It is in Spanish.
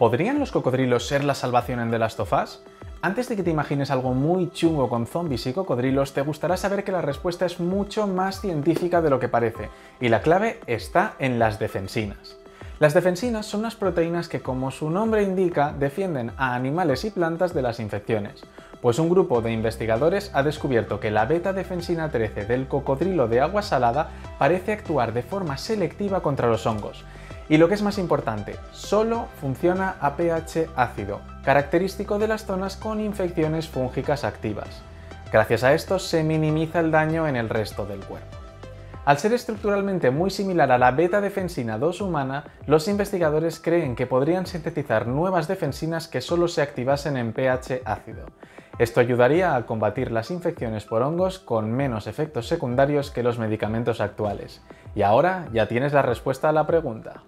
¿Podrían los cocodrilos ser la salvación en The Last? Antes de que te imagines algo muy chungo con zombies y cocodrilos, te gustará saber que la respuesta es mucho más científica de lo que parece, y la clave está en las defensinas. Las defensinas son unas proteínas que, como su nombre indica, defienden a animales y plantas de las infecciones, pues un grupo de investigadores ha descubierto que la beta-defensina 13 del cocodrilo de agua salada parece actuar de forma selectiva contra los hongos, y lo que es más importante, solo funciona a pH ácido, característico de las zonas con infecciones fúngicas activas. Gracias a esto se minimiza el daño en el resto del cuerpo. Al ser estructuralmente muy similar a la beta-defensina 2 humana, los investigadores creen que podrían sintetizar nuevas defensinas que solo se activasen en pH ácido. Esto ayudaría a combatir las infecciones por hongos con menos efectos secundarios que los medicamentos actuales. Y ahora ya tienes la respuesta a la pregunta.